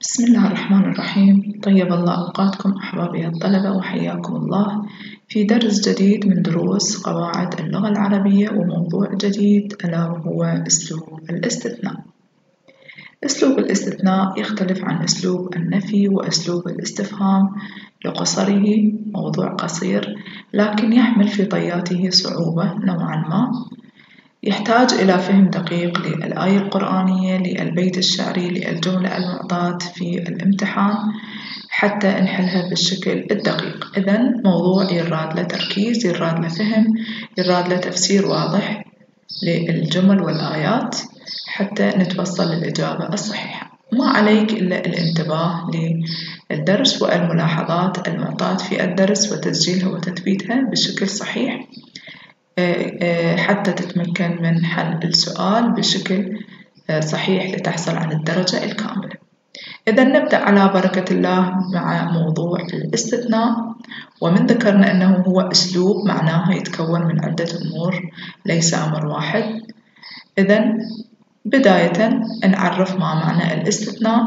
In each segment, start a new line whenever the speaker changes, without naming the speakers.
بسم الله الرحمن الرحيم. طيب الله أوقاتكم أحبابي الطلبة وحياكم الله. في درس جديد من دروس قواعد اللغة العربية وموضوع جديد. ألا وهو أسلوب الاستثناء. أسلوب الاستثناء يختلف عن أسلوب النفي وأسلوب الاستفهام. لقصره موضوع قصير لكن يحمل في طياته صعوبة نوعا ما. يحتاج إلى فهم دقيق للآية القرآنية للبيت الشعري للجملة المعطاة في الامتحان حتى نحلها بالشكل الدقيق. إذا موضوع يراد له تركيز يراد له فهم يراد له تفسير واضح للجمل والآيات حتى نتوصل للإجابة الصحيحة. ما عليك إلا الانتباه للدرس والملاحظات المعطاة في الدرس وتسجيلها وتثبيتها بشكل صحيح. حتى تتمكن من حل السؤال بشكل صحيح لتحصل على الدرجة الكاملة. إذا نبدأ على بركة الله مع موضوع الاستثناء. ومن ذكرنا أنه هو أسلوب معناه يتكون من عدة أمور ليس أمر واحد. إذا بداية نعرف ما معنى الاستثناء.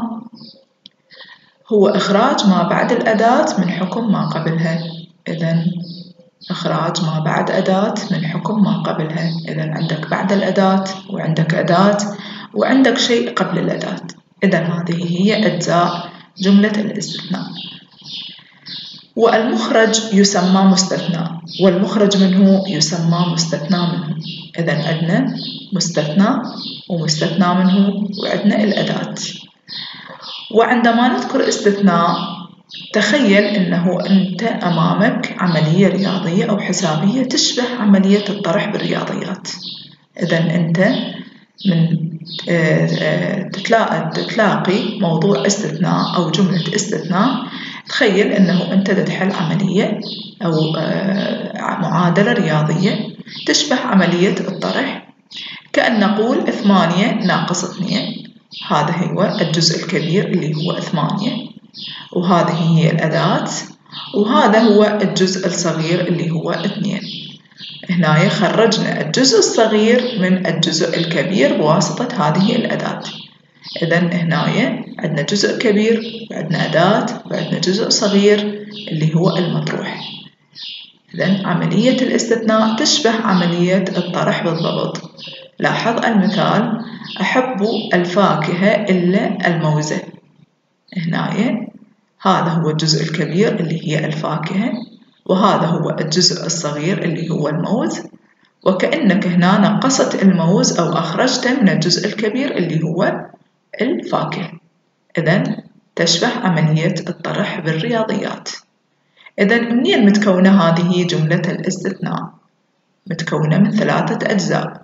هو إخراج ما بعد الأداة من حكم ما قبلها. إذا إخراج ما بعد أداة من حكم ما قبلها. إذا عندك بعد الأداة وعندك أداة وعندك شيء قبل الأداة. إذا هذه هي أجزاء جملة الاستثناء. والمخرج يسمى مستثنى والمخرج منه يسمى مستثنى منه. إذا عندنا مستثنى ومستثنى منه وعندنا الأداة. وعندما نذكر استثناء تخيل أنه أنت أمامك عملية رياضية أو حسابية تشبه عملية الطرح بالرياضيات. إذا أنت من تلاقي موضوع استثناء أو جملة استثناء. تخيل أنه أنت تحل عملية أو معادلة رياضية تشبه عملية الطرح. كأن نقول ثمانية ناقص اثنين. هذا هو الجزء الكبير اللي هو ثمانية وهذه هي الأداة. وهذا هو الجزء الصغير اللي هو اثنين. هنا خرجنا الجزء الصغير من الجزء الكبير بواسطة هذه الأداة. إذا هنا عندنا جزء كبير وعندنا أداة وعندنا جزء صغير اللي هو المطروح. إذا عملية الاستثناء تشبه عملية الطرح بالضبط. لاحظ المثال. أحب الفاكهة إلا الموزة. هنا هذا هو الجزء الكبير اللي هي الفاكهة وهذا هو الجزء الصغير اللي هو الموز. وكأنك هنا نقصت الموز أو أخرجته من الجزء الكبير اللي هو الفاكهة. إذا تشبه عملية الطرح بالرياضيات. إذا منين متكونة هذه جملة الاستثناء؟ متكونة من ثلاثة أجزاء.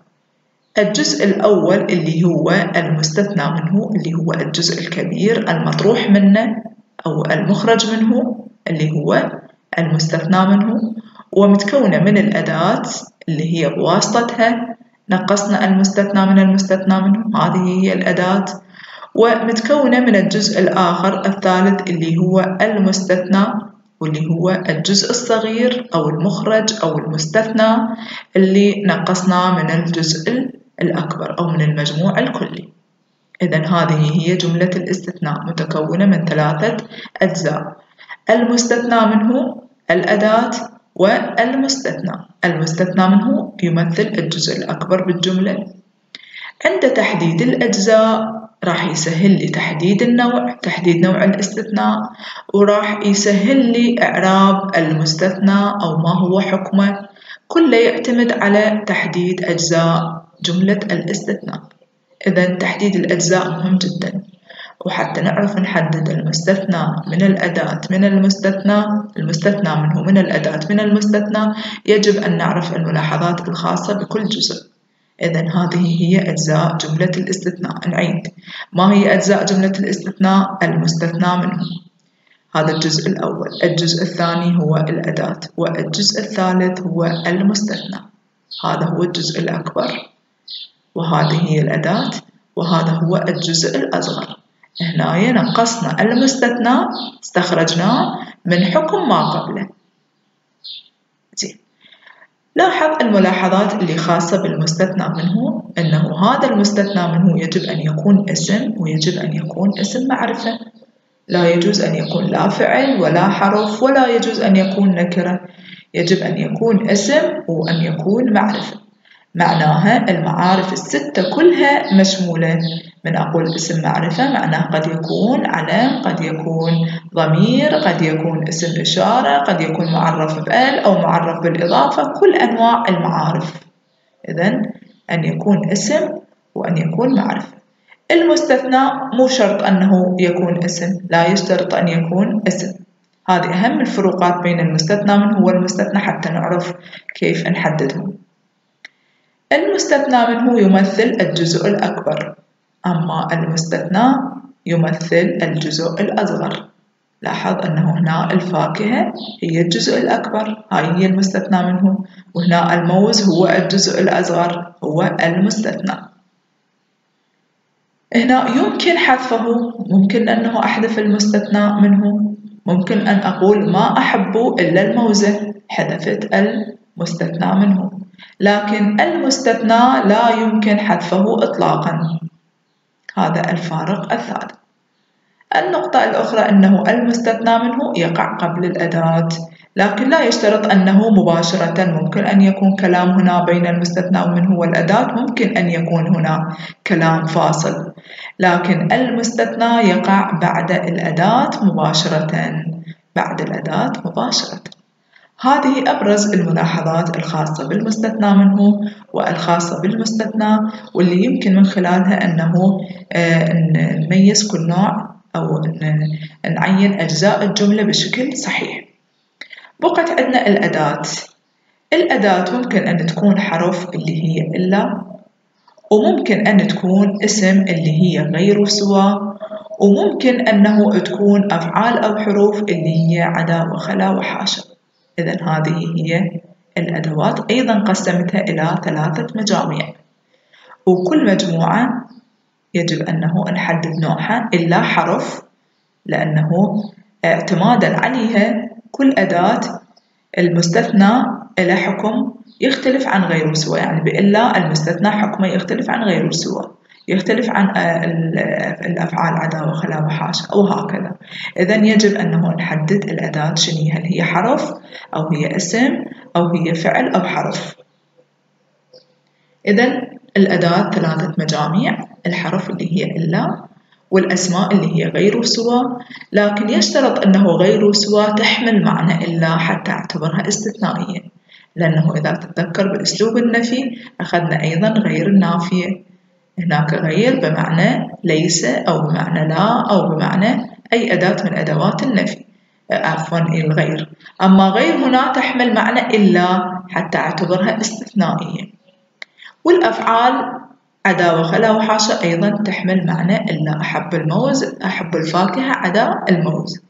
الجزء الأول اللي هو المستثنى منه اللي هو الجزء الكبير المطروح منه أو المخرج منه اللي هو المستثنى منه ومتكونة من الأداة اللي هي بواسطتها نقصنا المستثنى من المستثنى منه هذه هي الأداة. ومتكونة من الجزء الآخر الثالث اللي هو المستثنى واللي هو الجزء الصغير أو المخرج أو المستثنى اللي نقصناه من الجزء الأكبر أو من المجموع الكلي. إذا هذه هي جملة الاستثناء متكونة من ثلاثة أجزاء. المستثنى منه الأداة والمستثنى. المستثنى منه يمثل الجزء الأكبر بالجملة. عند تحديد الأجزاء راح يسهل لي تحديد النوع تحديد نوع الاستثناء وراح يسهل لي إعراب المستثنى أو ما هو حكمه. كله يعتمد على تحديد أجزاء جملة الاستثناء. إذا تحديد الأجزاء مهم جدا. وحتى نعرف نحدد المستثنى من الأداة من المستثنى المستثنى منه من الأداة من المستثنى. يجب أن نعرف الملاحظات الخاصة بكل جزء. إذا هذه هي أجزاء جملة الاستثناء. نعيد. ما هي أجزاء جملة الاستثناء؟ المستثنى منه. هذا الجزء الأول. الجزء الثاني هو الأداة والجزء الثالث هو المستثنى. هذا هو الجزء الأكبر. وهذه هي الأداة وهذا هو الجزء الأصغر. هنا نقصنا المستثنى استخرجناه من حكم ما قبله. زين. لاحظ الملاحظات اللي خاصة بالمستثنى منه أنه هذا المستثنى منه يجب أن يكون اسم ويجب أن يكون اسم معرفة. لا يجوز أن يكون لا فعل ولا حرف ولا يجوز أن يكون نكرة. يجب أن يكون اسم وأن يكون معرفة. معناها المعارف الستة كلها مشمولة. من أقول اسم معرفة معناه قد يكون علم قد يكون ضمير قد يكون اسم إشارة قد يكون معرف بأل أو معرف بالإضافة. كل أنواع المعارف. إذا أن يكون اسم وأن يكون معرفة. المستثنى مو شرط أنه يكون اسم لا يشترط أن يكون اسم. هذه أهم الفروقات بين المستثنى منه والمستثنى حتى نعرف كيف نحددهم المستثنى منه يمثل الجزء الأكبر أما المستثنى يمثل الجزء الأصغر. لاحظ أنه هنا الفاكهة هي الجزء الأكبر هاي هي المستثنى منه. وهنا الموز هو الجزء الأصغر هو المستثنى. هنا يمكن حذفه ممكن أنه أحذف المستثنى منه. ممكن أن أقول ما أحب إلا الموزة حذفت المستثنى منه. لكن المستثنى لا يمكن حذفه إطلاقا. هذا الفارق الثالث. النقطة الأخرى أنه المستثنى منه يقع قبل الأداة لكن لا يشترط أنه مباشرة ممكن أن يكون كلام هنا بين المستثنى منه والأداة ممكن أن يكون هنا كلام فاصل. لكن المستثنى يقع بعد الأداة مباشرة. بعد الأداة مباشرة. هذه أبرز الملاحظات الخاصة بالمستثنى منه والخاصة بالمستثنى واللي يمكن من خلالها أنه آه، نميز كل نوع أو نعين أجزاء الجملة بشكل صحيح. بقت عندنا الأداة. الأداة ممكن أن تكون حرف اللي هي إلا وممكن أن تكون اسم اللي هي غير سوى وممكن أنه تكون أفعال أو حروف اللي هي عدا وخلا وحاشا. إذا هذه هي الأدوات أيضا قسمتها إلى ثلاثة مجاميع. وكل مجموعة يجب أنه نحدد نوعها إلا حرف لأنه اعتمادا عليها كل أداة المستثنى له حكم يختلف عن غير سوى يعني بإلا المستثنى حكمه يختلف عن غير سوى. يختلف عن آه، الأفعال عدا وخلا وحاشا وهكذا إذا يجب أنه نحدد الأداة شنو هل هي حرف أو هي اسم أو هي فعل أو حرف. إذا الأداة ثلاثة مجاميع الحرف اللي هي إلا والأسماء اللي هي غير سوى. لكن يشترط أنه غير سوى تحمل معنى إلا حتى أعتبرها استثنائية. لأنه إذا تتذكر بأسلوب النفي أخذنا أيضا غير النافية. هناك غير بمعنى ليس أو بمعنى لا أو بمعنى أي أداة من أدوات النفي. عفوا الغير. أما غير هنا تحمل معنى إلا حتى أعتبرها استثنائية. والأفعال عدا وخلا وحاشا أيضا تحمل معنى إلا. أحب الموز أحب الفاكهة عدا الموز.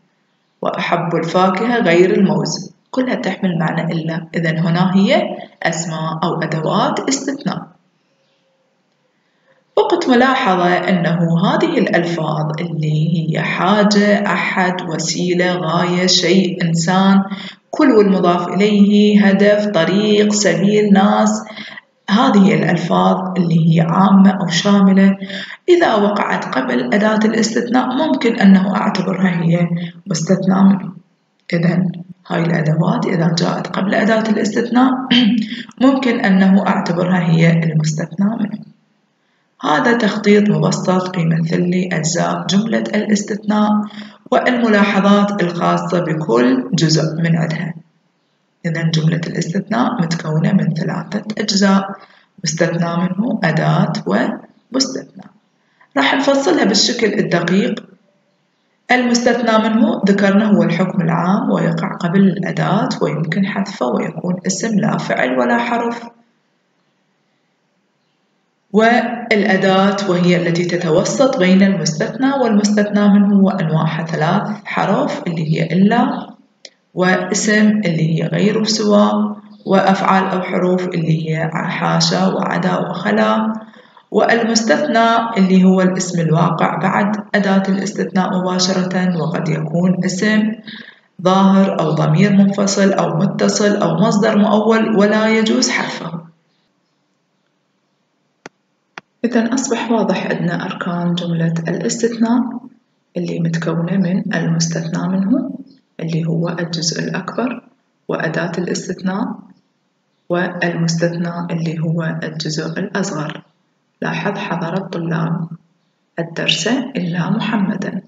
وأحب الفاكهة غير الموز. كلها تحمل معنى إلا. إذا هنا هي أسماء أو أدوات استثناء. فقط ملاحظة أنه هذه الألفاظ اللي هي حاجة أحد وسيلة غاية شيء إنسان كل والمضاف إليه هدف طريق سبيل ناس هذه الألفاظ اللي هي عامة أو شاملة. إذا وقعت قبل أداة الاستثناء ممكن أنه أعتبرها هي مستثنى. إذا هاي الأدوات إذا جاءت قبل أداة الاستثناء ممكن أنه أعتبرها هي المستثنى. منه هذا تخطيط مبسط يمثل لي أجزاء جملة الاستثناء والملاحظات الخاصة بكل جزء من عدها. إذا جملة الاستثناء متكونة من ثلاثة أجزاء مستثنى منه أداة ومستثنى. راح نفصلها بالشكل الدقيق. المستثنى منه ذكرنا هو الحكم العام ويقع قبل الأداة ويمكن حذفه ويكون اسم لا فعل ولا حرف. والأداة وهي التي تتوسط بين المستثنى والمستثنى منه وأنواعها ثلاث حرف اللي هي إلا واسم اللي هي غير سوى وأفعال أو حروف اللي هي حاشا وعدا وخلا. والمستثنى اللي هو الاسم الواقع بعد أداة الاستثناء مباشرة وقد يكون اسم ظاهر أو ضمير منفصل أو متصل أو مصدر مؤول ولا يجوز حذفه إذا أصبح واضح عندنا أركان جملة الاستثناء اللي متكونة من المستثنى منه اللي هو الجزء الأكبر وأداة الاستثناء والمستثنى اللي هو الجزء الأصغر. لاحظ حضر الطلاب الدرس إلا محمدا.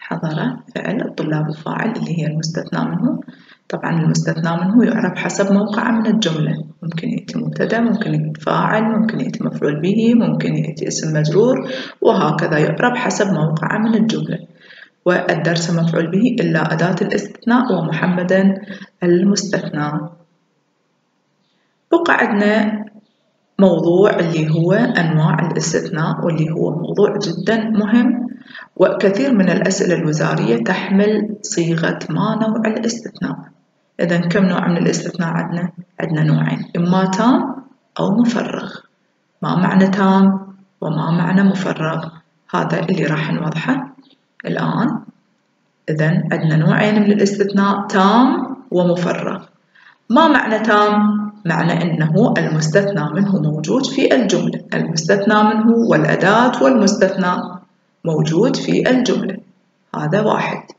حضر فعل الطلاب الفاعل اللي هي المستثنى منه. طبعا المستثنى منه يعرف حسب موقعه من الجملة. ممكن يأتي مبتدأ ممكن يأتي فاعل ممكن يأتي مفعول به ممكن يأتي اسم مجرور وهكذا يعرف حسب موقعه من الجملة. والدرس مفعول به إلا أداة الاستثناء ومحمدا المستثنى. بقى عندنا موضوع اللي هو أنواع الاستثناء واللي هو موضوع جدا مهم. وكثير من الأسئلة الوزارية تحمل صيغة ما نوع الاستثناء. إذا كم نوع من الاستثناء عندنا؟ عندنا نوعين إما تام أو مفرغ. ما معنى تام وما معنى مفرغ؟ هذا اللي راح نوضحه الآن. إذا عندنا نوعين من الاستثناء تام ومفرغ. ما معنى تام؟ معنى أنه المستثنى منه موجود في الجملة. المستثنى منه والأداة والمستثنى موجود في الجملة. هذا واحد.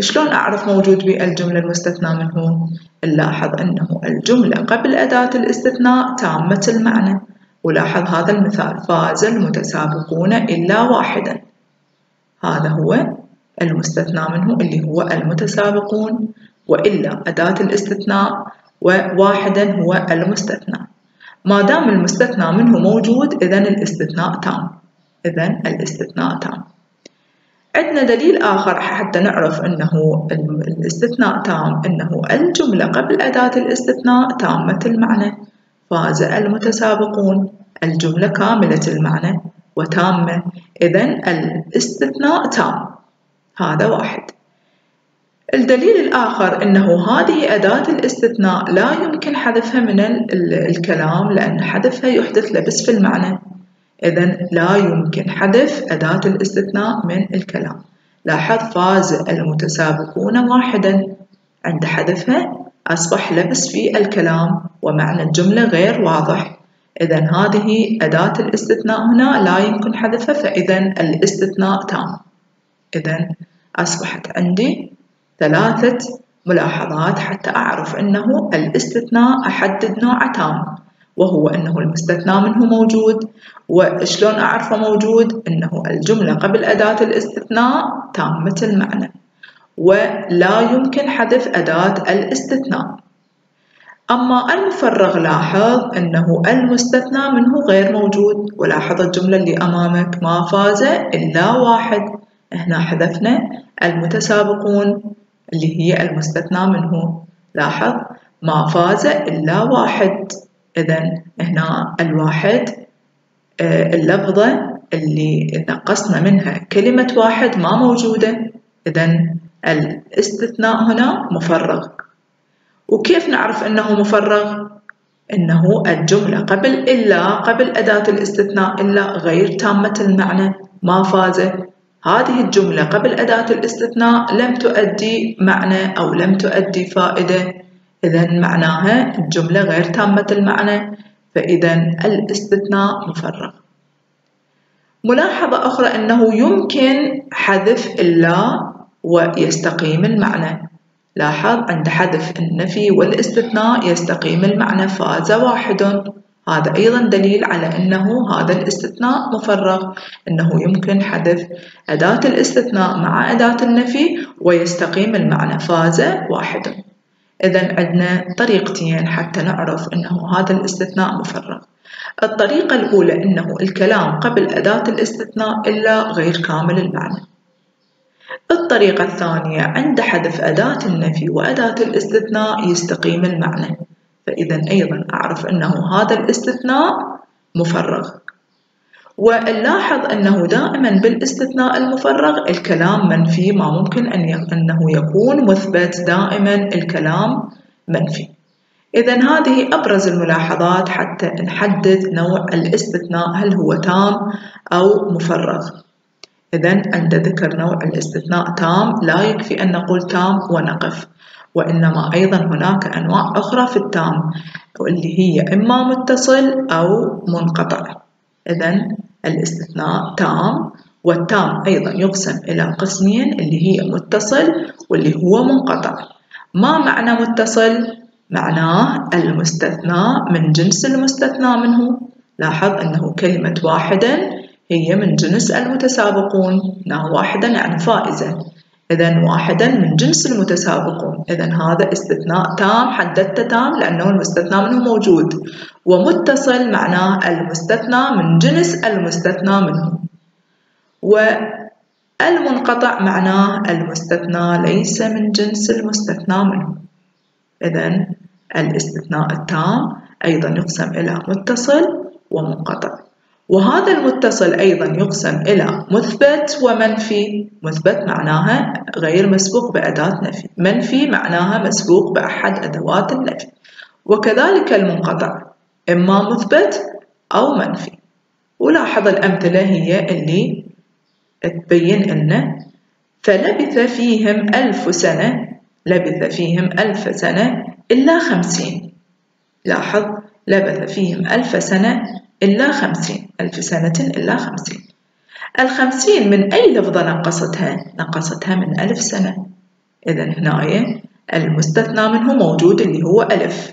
شلون أعرف موجود بالجملة المستثنى منه؟ نلاحظ أنه الجملة قبل أداة الاستثناء تامة المعنى. ولاحظ هذا المثال. فاز المتسابقون إلا واحدا. هذا هو المستثنى منه اللي هو المتسابقون وإلا أداة الاستثناء وواحدا هو المستثنى. ما دام المستثنى منه موجود إذا الاستثناء تام. إذا الاستثناء تام. عندنا دليل آخر حتى نعرف أنه الاستثناء تام أنه الجملة قبل أداة الاستثناء تامة المعنى. فاز المتسابقون الجملة كاملة المعنى وتامة. إذا الاستثناء تام. هذا واحد. الدليل الآخر أنه هذه أداة الاستثناء لا يمكن حذفها من الكلام لأن حذفها يحدث لبس في المعنى. إذا لا يمكن حذف أداة الاستثناء من الكلام. لاحظ فاز المتسابقون واحدا. عند حذفها أصبح لبس في الكلام ومعنى الجملة غير واضح. إذا هذه أداة الاستثناء هنا لا يمكن حذفها فإذا الاستثناء تام. إذا أصبحت عندي ثلاثة ملاحظات حتى أعرف أنه الاستثناء أحدد نوع تام. وهو أنه المستثنى منه موجود وشلون أعرفه موجود؟ أنه الجملة قبل أداة الاستثناء تامة المعنى ولا يمكن حذف أداة الاستثناء. أما المفرغ لاحظ أنه المستثنى منه غير موجود ولاحظ الجملة اللي أمامك ما فاز إلا واحد. هنا حذفنا المتسابقون اللي هي المستثنى منه لاحظ ما فاز إلا واحد. إذا هنا الواحد آه، اللفظة اللي نقصنا منها كلمة واحد ما موجودة إذا الاستثناء هنا مفرغ. وكيف نعرف أنه مفرغ؟ أنه الجملة قبل إلا قبل أداة الاستثناء إلا غير تامة المعنى ما فاز هذه الجملة قبل أداة الاستثناء لم تؤدي معنى أو لم تؤدي فائدة. إذا معناها الجملة غير تامة المعنى فإذا الاستثناء مفرغ. ملاحظة أخرى أنه يمكن حذف إلا ويستقيم المعنى. لاحظ عند حذف النفي والاستثناء يستقيم المعنى فاز واحد. هذا أيضا دليل على أنه هذا الاستثناء مفرغ أنه يمكن حذف أداة الاستثناء مع أداة النفي ويستقيم المعنى فاز واحد. إذا عندنا طريقتين حتى نعرف أنه هذا الاستثناء مفرغ. الطريقة الأولى أنه الكلام قبل أداة الاستثناء إلا غير كامل المعنى. الطريقة الثانية عند حذف أداة النفي وأداة الاستثناء يستقيم المعنى. فإذا أيضا أعرف أنه هذا الاستثناء مفرغ. ونلاحظ أنه دائما بالاستثناء المفرغ الكلام منفي ما ممكن أن أنه يكون مثبت دائما الكلام منفي. إذا هذه أبرز الملاحظات حتى نحدد نوع الاستثناء هل هو تام أو مفرغ. إذا عند ذكر نوع الاستثناء تام لا يكفي أن نقول تام ونقف. وإنما أيضا هناك أنواع أخرى في التام واللي هي إما متصل أو منقطع. إذا الاستثناء تام والتام أيضا يقسم إلى قسمين اللي هي متصل واللي هو منقطع. ما معنى متصل؟ معناه المستثنى من جنس المستثنى منه. لاحظ أنه كلمة واحدا هي من جنس المتسابقون واحدا يعني فائزة. إذا واحدا من جنس المتسابقون. إذا هذا استثناء تام حددته تام لأنه المستثنى منه موجود. ومتصل معناه المستثنى من جنس المستثنى منه. والمنقطع معناه المستثنى ليس من جنس المستثنى منه. إذا الاستثناء التام أيضا يقسم إلى متصل ومنقطع. وهذا المتصل أيضا يقسم إلى مثبت ومنفي. مثبت معناها غير مسبوق بأداة نفي. منفي معناها مسبوق بأحد أدوات النفي. وكذلك المنقطع. إما مثبت أو منفي. ولاحظ الأمثلة هي اللي تبين أنه فلبث فيهم ألف سنة لبث فيهم ألف سنة إلا خمسين. لاحظ لبث فيهم ألف سنة إلا خمسين ألف سنة إلا خمسين. الخمسين من أي لفظة نقصتها؟ نقصتها من ألف سنة. إذا هنا المستثنى منه موجود اللي هو ألف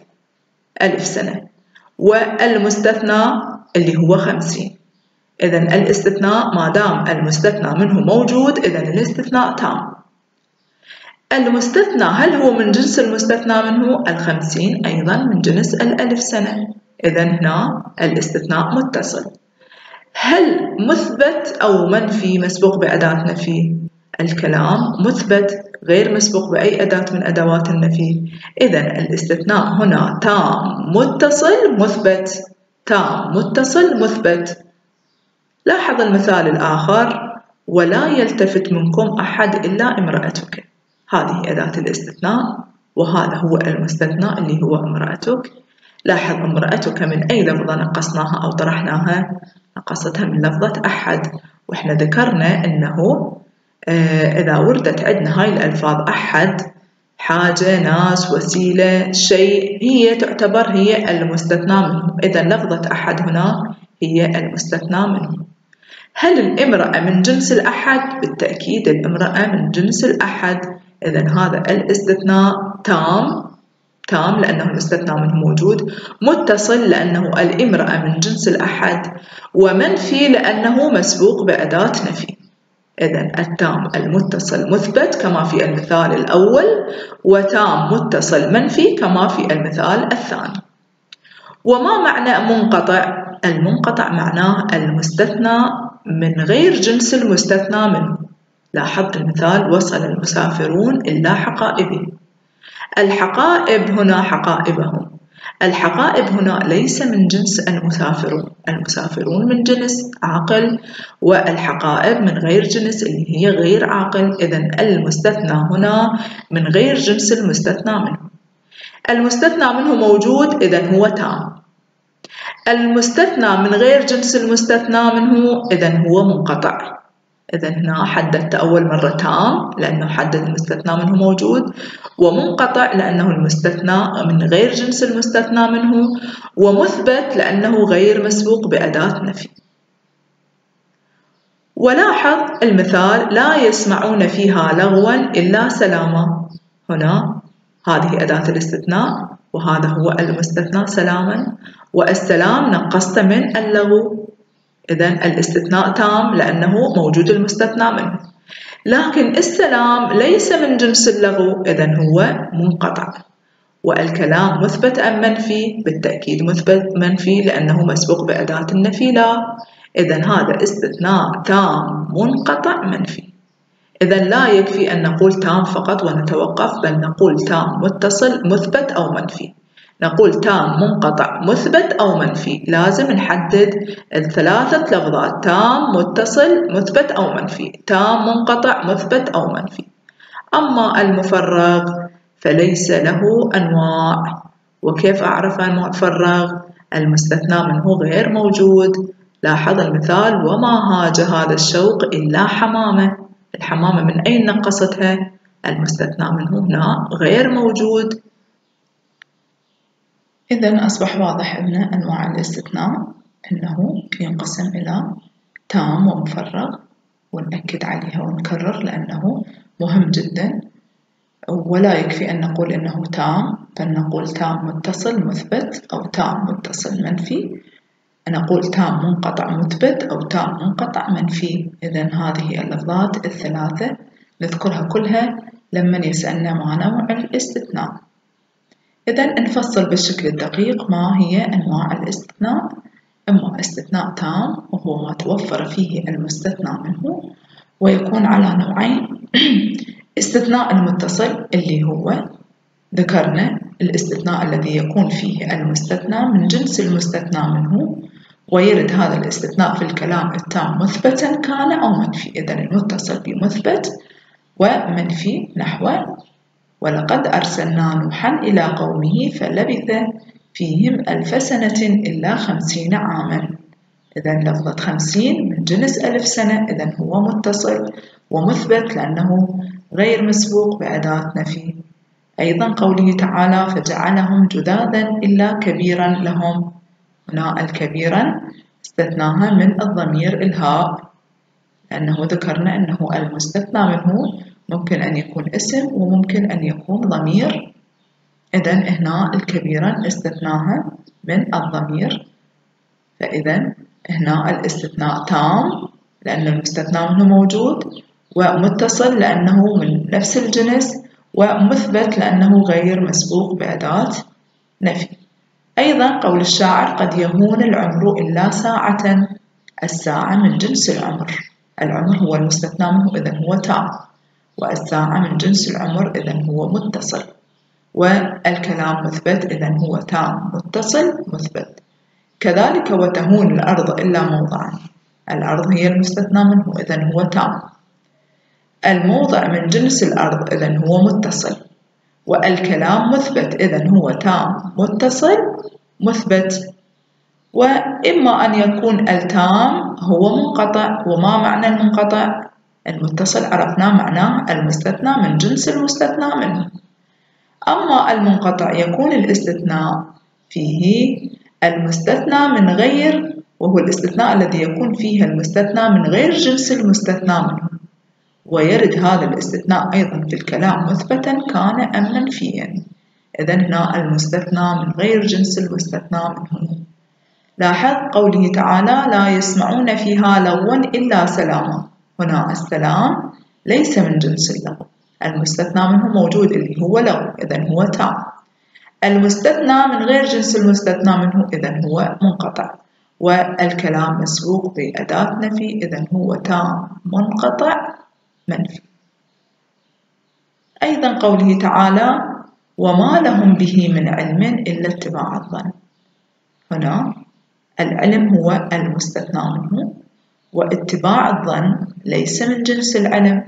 ألف سنة. والمستثنى اللي هو خمسين إذا الاستثناء ما دام المستثنى منه موجود إذا الاستثناء تام المستثنى هل هو من جنس المستثنى منه؟ الخمسين أيضا من جنس الألف سنة إذا هنا الاستثناء متصل هل مثبت أو منفي مسبوق بأداة نفي؟ الكلام مثبت غير مسبوق بأي أداة من أدوات النفي. إذا الاستثناء هنا تام متصل مثبت. تام متصل مثبت. لاحظ المثال الآخر. ولا يلتفت منكم أحد إلا امرأتك. هذه أداة الاستثناء. وهذا هو المستثنى اللي هو امرأتك. لاحظ امرأتك من أي لفظة نقصناها أو طرحناها. نقصتها من لفظة أحد. وإحنا ذكرنا أنه إذا وردت عندنا هاي الألفاظ أحد حاجة ناس وسيلة شيء هي تعتبر هي المستثنى منه. إذا لفظة أحد هنا هي المستثنى منه. هل الامرأة من جنس الأحد؟ بالتأكيد الامرأة من جنس الأحد. إذا هذا الاستثناء تام تام لأنه المستثنى منه موجود. متصل لأنه الامرأة من جنس الأحد. ومنفي لأنه مسبوق بأداة نفي. إذا التام المتصل مثبت كما في المثال الأول وتام متصل منفي كما في المثال الثاني. وما معنى منقطع؟ المنقطع معناه المستثنى من غير جنس المستثنى منه. لاحظت المثال وصل المسافرون إلا حقائبهم. الحقائب هنا حقائبهم. الحقائب هنا ليس من جنس المسافرون المسافرون من جنس عاقل والحقائب من غير جنس اللي هي غير عاقل. إذا المستثنى هنا من غير جنس المستثنى منه. المستثنى منه موجود إذا هو تام. المستثنى من غير جنس المستثنى منه إذا هو منقطع. إذا هنا حددت أول مرة تام لأنه حدد المستثنى منه موجود ومنقطع لأنه المستثنى من غير جنس المستثنى منه ومثبت لأنه غير مسبوق بأداة نفي. ولاحظ المثال لا يسمعون فيها لغوا إلا سلاما. هنا هذه أداة الاستثناء وهذا هو المستثنى سلاما. والسلام نقصت من اللغو. إذا الاستثناء تام لأنه موجود المستثنى منه. لكن السلام ليس من جنس اللغو إذا هو منقطع. والكلام مثبت أم منفي؟ بالتأكيد مثبت منفي لأنه مسبوق بأداة النفي لا إذا هذا استثناء تام منقطع منفي. إذا لا يكفي أن نقول تام فقط ونتوقف بل نقول تام متصل مثبت أو منفي. نقول تام منقطع مثبت أو منفي. لازم نحدد الثلاثة لفظات تام متصل مثبت أو منفي. تام منقطع مثبت أو منفي. أما المفرغ فليس له أنواع. وكيف أعرف المفرغ؟ المستثنى منه غير موجود. لاحظ المثال وما هاج هذا الشوق إلا حمامة. الحمامة من أين نقصتها؟ المستثنى منه هنا غير موجود. إذا أصبح واضح أن أنواع الاستثناء أنه ينقسم إلى تام ومفرغ ونأكد عليها ونكرر لأنه مهم جدا. ولا يكفي أن نقول إنه تام بل نقول تام متصل مثبت أو تام متصل منفي. نقول تام منقطع مثبت أو تام منقطع منفي. إذا هذه اللفظات الثلاثة نذكرها كلها لما يسألنا ما نوع الاستثناء. إذا نفصل بالشكل الدقيق ما هي أنواع الاستثناء؟ إما استثناء تام وهو ما توفر فيه المستثنى منه ويكون على نوعين. استثناء المتصل اللي هو ذكرنا الاستثناء الذي يكون فيه المستثنى من جنس المستثنى منه ويرد هذا الاستثناء في الكلام التام مثبتا كان أو منفي. إذا المتصل بمثبت ومنفي نحو ولقد أرسلنا نوحا إلى قومه فلبث فيهم ألف سنة إلا خمسين عاما. إذا لفظة خمسين من جنس ألف سنة إذا هو متصل ومثبت لأنه غير مسبوق بأداة نفي. أيضا قوله تعالى فجعلهم جذاذا إلا كبيرا لهم. هنا الكبيرا استثناها من الضمير الهاء لأنه ذكرنا أنه المستثنى منه ممكن أن يكون اسم وممكن أن يكون ضمير. إذا هنا الكبيرا استثناها من الضمير. فإذا هنا الاستثناء تام لأن المستثنى منه موجود. ومتصل لأنه من نفس الجنس. ومثبت لأنه غير مسبوق بأداة نفي. أيضا قول الشاعر قد يهون العمر إلا ساعة الساعة من جنس العمر. العمر هو المستثنى منه إذا هو تام. والساعة من جنس العمر إذا هو متصل. والكلام مثبت إذا هو تام. متصل مثبت. كذلك وتهون الأرض إلا موضعا. الأرض هي المستثنى منه إذا هو تام. الموضع من جنس الأرض إذا هو متصل. والكلام مثبت إذا هو تام. متصل مثبت. وإما أن يكون التام هو منقطع وما معنى المنقطع؟ المتصل عرفنا معناه المستثنى من جنس المستثنى منه. أما المنقطع يكون الاستثناء فيه المستثنى من غير وهو الاستثناء الذي يكون فيه المستثنى من غير جنس المستثنى منه. ويرد هذا الاستثناء أيضا في الكلام مثبتا كان أم منفيا إذا هنا المستثنى من غير جنس المستثنى منه. لاحظ قوله تعالى لا يسمعون فيها لغوا إلا سلاما. هنا السلام ليس من جنس اللغو المستثنى منه موجود اللي هو لغو إذا هو تام المستثنى من غير جنس المستثنى منه إذا هو منقطع. والكلام مسبوق بأداة نفي إذا هو تام منقطع منفي. أيضا قوله تعالى وما لهم به من علم إلا اتباع الظن. هنا العلم هو المستثنى منه واتباع الظن ليس من جنس العلم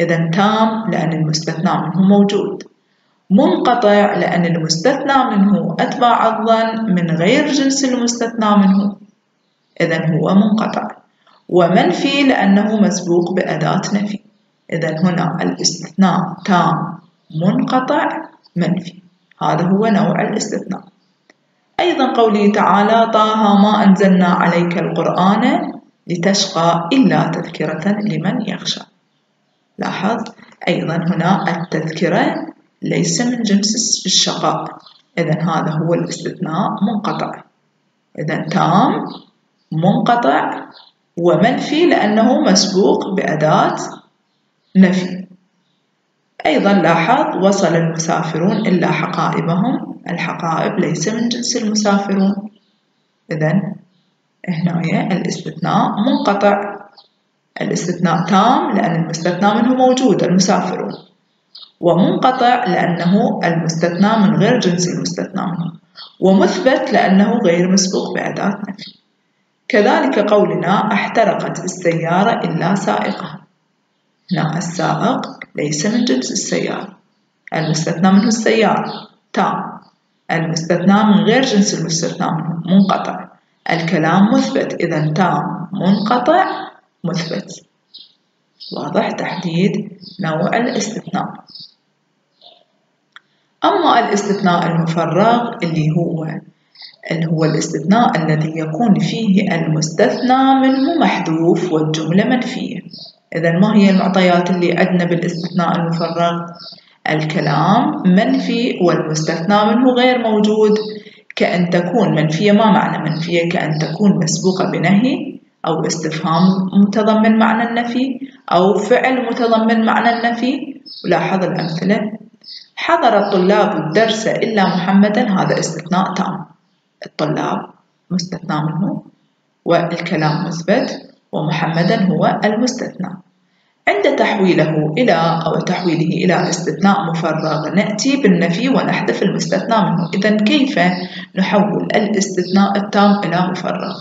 إذا تام لأن المستثنى منه موجود. منقطع لأن المستثنى منه أتباع الظن من غير جنس المستثنى منه. إذا هو منقطع. ومنفي لأنه مسبوق بأداة نفي. إذا هنا الاستثناء تام منقطع منفي هذا هو نوع الاستثناء أيضا قوله تعالى طه ما أنزلنا عليك القرآن لتشقى إلا تذكرة لمن يخشى. لاحظ أيضا هنا التذكرة ليس من جنس الشقاء. إذا هذا هو الاستثناء منقطع. إذا تام منقطع ومنفي لأنه مسبوق بأداة نفي. أيضا لاحظ وصل المسافرون إلا حقائبهم. الحقائب ليس من جنس المسافرون. إذا هنا الاستثناء منقطع. الاستثناء تام لأن المستثنى منه موجود المسافرون. ومنقطع لأنه المستثنى من غير جنس المستثنى منه. ومثبت لأنه غير مسبوق بأداة نفي كذلك قولنا احترقت السيارة إلا سائقها هنا السائق ليس من جنس السيارة. المستثنى منه السيارة. تام. المستثنى من غير جنس المستثنى منه. منقطع. الكلام مثبت. إذا تام منقطع مثبت. واضح تحديد نوع الاستثناء. أما الاستثناء المفرغ اللي هو اللي هو الاستثناء الذي يكون فيه المستثنى منه محذوف والجملة منفية. إذا ما هي المعطيات اللي عندنا بالاستثناء المفرغ؟ الكلام منفي والمستثنى منه غير موجود. كأن تكون منفية ما معنى منفية كأن تكون مسبوقة بنهي أو استفهام متضمن معنى النفي أو فعل متضمن معنى النفي؟ ولاحظ الأمثلة. حضر الطلاب الدرس إلا محمدا هذا استثناء تام. الطلاب مستثنى منه والكلام مثبت ومحمدا هو المستثنى. عند تحويله إلى أو تحويله إلى استثناء مفرغ نأتي بالنفي ونحذف المستثنى منه. إذا كيف نحول الاستثناء التام إلى مفرغ؟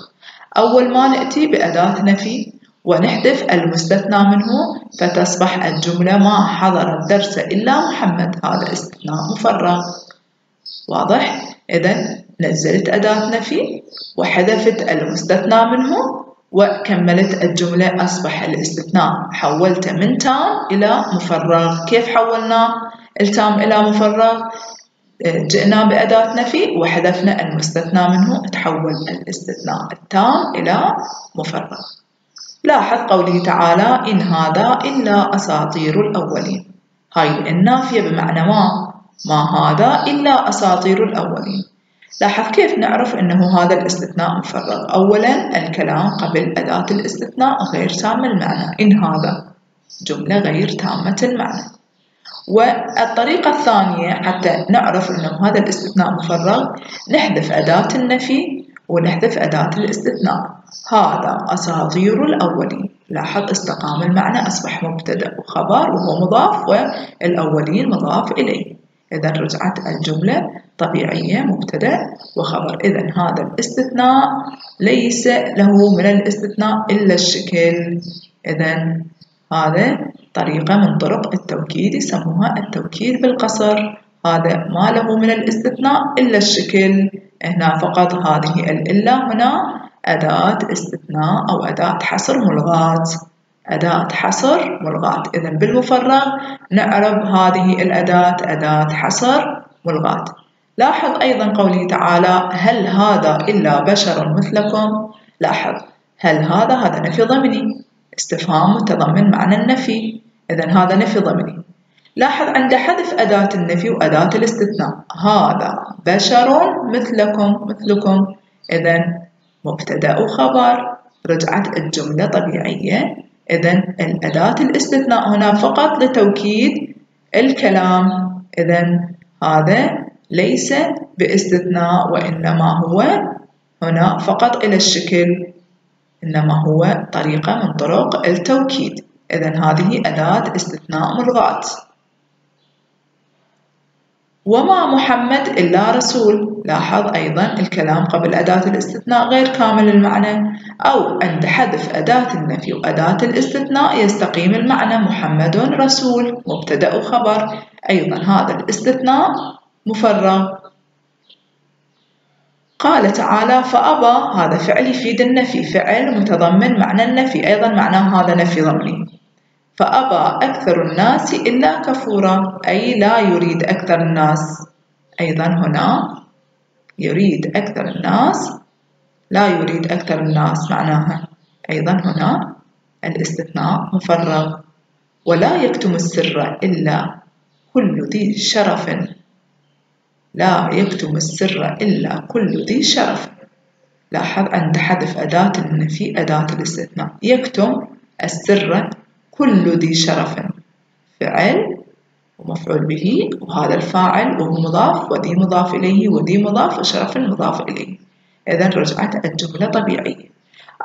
أول ما نأتي بأداة نفي ونحذف المستثنى منه فتصبح الجملة ما حضر الدرس إلا محمد هذا استثناء مفرغ. واضح؟ إذا نزلت أداة نفي وحذفت المستثنى منه وكملت الجملة أصبح الاستثناء. حولته من تام إلى مفرغ. كيف حولناه التام إلى مفرغ؟ جئنا بأداة نفي وحذفنا المستثنى منه. تحول الاستثناء التام إلى مفرغ. لاحظ قوله تعالى إن هذا إلا أساطير الأولين. هاي النافية بمعنى ما؟ ما هذا إلا أساطير الأولين. لاحظ كيف نعرف أنه هذا الاستثناء مفرغ؟ أولا الكلام قبل أداة الاستثناء غير تام المعنى. إن هذا جملة غير تامة المعنى. والطريقة الثانية حتى نعرف أنه هذا الاستثناء مفرغ نحذف أداة النفي ونحذف أداة الاستثناء. هذا أساطير الأولين. لاحظ استقام المعنى أصبح مبتدأ وخبر وهو مضاف والأولين مضاف إليه. إذا رجعت الجملة طبيعية مبتدأ وخبر. إذا هذا الاستثناء ليس له من الاستثناء إلا الشكل. إذا هذا طريقة من طرق التوكيد يسموها التوكيد بالقصر. هذا ما له من الاستثناء إلا الشكل. هنا فقط هذه الإلا هنا أداة استثناء أو أداة حصر ملغاة. أداة حصر ملغاة. إذا بالمفرغ نعرب هذه الأداة أداة حصر ملغاة. لاحظ أيضا قوله تعالى هل هذا إلا بشر مثلكم؟ لاحظ هل هذا هذا نفي ضمني. استفهام متضمن معنى النفي. إذا هذا نفي ضمني. لاحظ عند حذف أداة النفي وأداة الاستثناء هذا بشر مثلكم مثلكم. إذا مبتدأ وخبر رجعت الجملة طبيعية. إذا الأداة الاستثناء هنا فقط لتوكيد الكلام. إذا هذا ليس باستثناء وإنما هو هنا فقط إلى الشكل إنما هو طريقة من طرق التوكيد. إذا هذه أداة استثناء ملغاة وما محمد إلا رسول. لاحظ أيضا الكلام قبل أداة الاستثناء غير كامل المعنى أو عند حذف أداة النفي وأداة الاستثناء يستقيم المعنى محمد رسول مبتدأ وخبر أيضا هذا الاستثناء مفرغ. قال تعالى فأبى. هذا فعل يفيد النفي. فعل متضمن معنى النفي. أيضا معناه هذا نفي ضمني. فأبى أكثر الناس إلا كفورا أي لا يريد أكثر الناس. أيضا هنا يريد أكثر الناس لا يريد أكثر الناس معناها. أيضا هنا الاستثناء مفرغ ولا يكتم السر إلا كل ذي شرف. لا يكتم السر إلا كل ذي شرف. لاحظ عند حذف أداة النفي أداة الاستثناء. يكتم السر كل ذي شرف فعل ومفعول به وهذا الفاعل وهو مضاف وذي مضاف إليه وذي مضاف وشرف مضاف إليه. إذا رجعت الجملة طبيعية.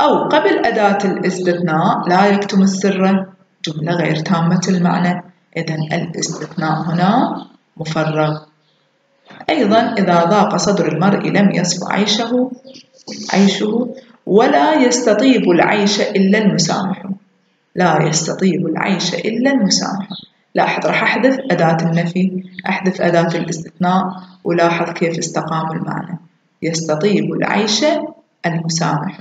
أو قبل أداة الاستثناء لا يكتم السر جملة غير تامة المعنى. إذا الاستثناء هنا مفرغ. أيضا إذا ضاق صدر المرء لم يصف عيشه عيشه ولا يستطيب العيش إلا المسامح. لا يستطيب العيش إلا المسامح لاحظ راح أحذف أداة النفي أحذف أداة الاستثناء ولاحظ كيف استقام المعنى. يستطيب العيش المسامح.